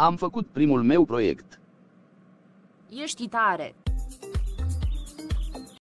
Am făcut primul meu proiect. Ești tare.